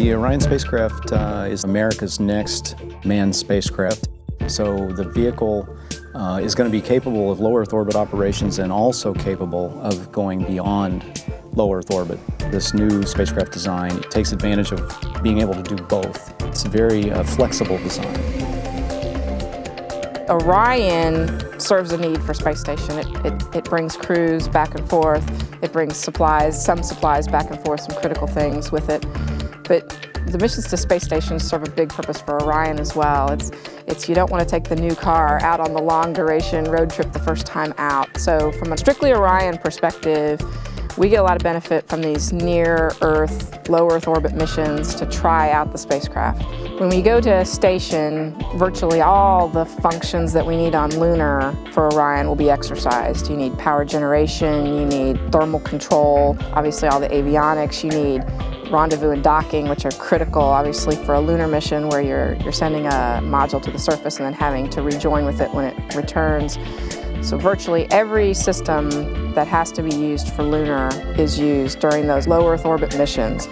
The Orion spacecraft uh, is America's next manned spacecraft. So the vehicle uh, is going to be capable of low Earth orbit operations and also capable of going beyond low Earth orbit. This new spacecraft design takes advantage of being able to do both. It's a very uh, flexible design. Orion serves a need for space station. It, it, it, brings crews back and forth. It brings supplies, some supplies back and forth, some critical things with it. But the missions to space stations serve a big purpose for Orion as well. It's, it's you don't want to take the new car out on the long duration road trip the first time out. So from a strictly Orion perspective, we get a lot of benefit from these near Earth, low Earth orbit missions to try out the spacecraft. When we go to a station, virtually all the functions that we need on lunar for Orion will be exercised. You need power generation, you need thermal control, obviously all the avionics, you need rendezvous and docking, which are critical, obviously, for a lunar mission where you're, you're sending a module to the surface and then having to rejoin with it when it returns. So virtually every system that has to be used for lunar is used during those low Earth orbit missions.